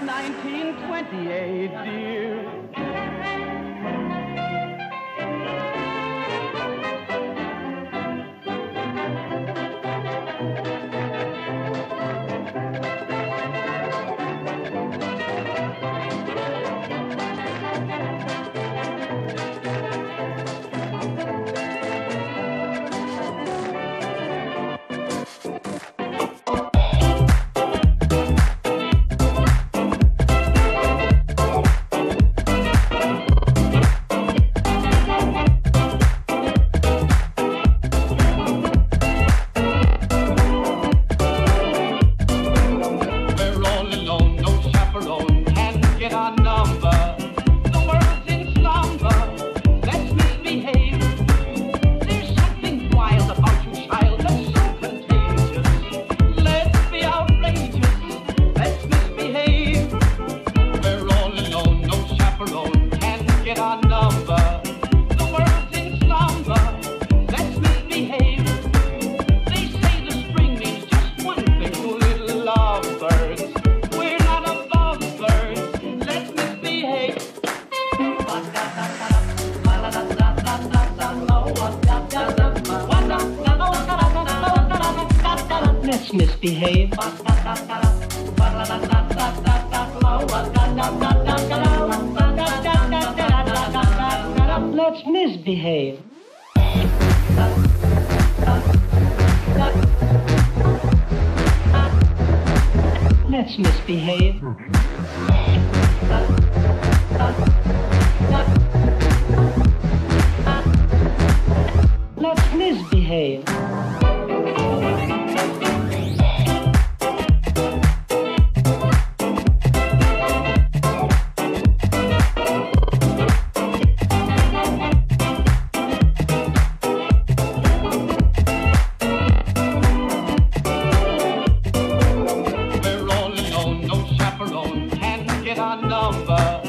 1928, dear. let's misbehave. Let's misbehave. Let's misbehave. Let's misbehave. our number.